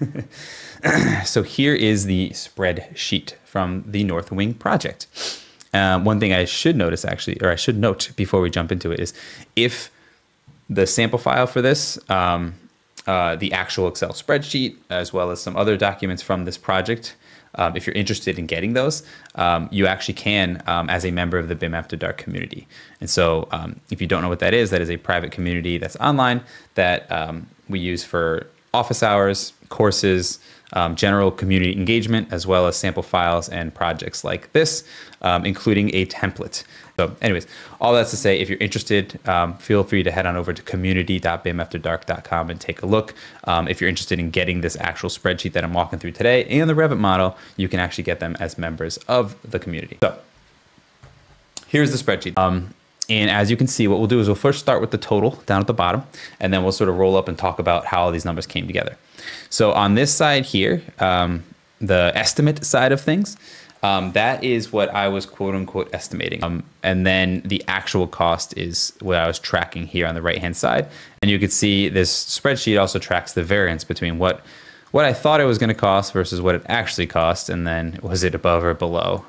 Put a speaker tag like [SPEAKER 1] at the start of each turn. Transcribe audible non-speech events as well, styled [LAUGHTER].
[SPEAKER 1] [LAUGHS] so here is the spreadsheet from the North Wing project. Um, one thing I should notice actually, or I should note before we jump into it is if the sample file for this, um, uh, the actual Excel spreadsheet, as well as some other documents from this project, um, if you're interested in getting those, um, you actually can um, as a member of the BIM After Dark community. And so, um, if you don't know what that is, that is a private community that's online that um, we use for office hours, courses, um, general community engagement, as well as sample files and projects like this, um, including a template. So, anyways, all that's to say, if you're interested, um, feel free to head on over to community.bimafterdark.com and take a look. Um, if you're interested in getting this actual spreadsheet that I'm walking through today and the Revit model, you can actually get them as members of the community. So, here's the spreadsheet. And as you can see, what we'll do is we'll first start with the total down at the bottom, and then we'll sort of roll up and talk about how these numbers came together. So on this side here, um, the estimate side of things, um, that is what I was quote unquote estimating. Um, and then the actual cost is what I was tracking here on the right hand side. And you can see this spreadsheet also tracks the variance between what what I thought it was going to cost versus what it actually cost, and then was it above or below.